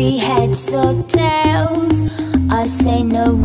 we heads or tails. I say no way.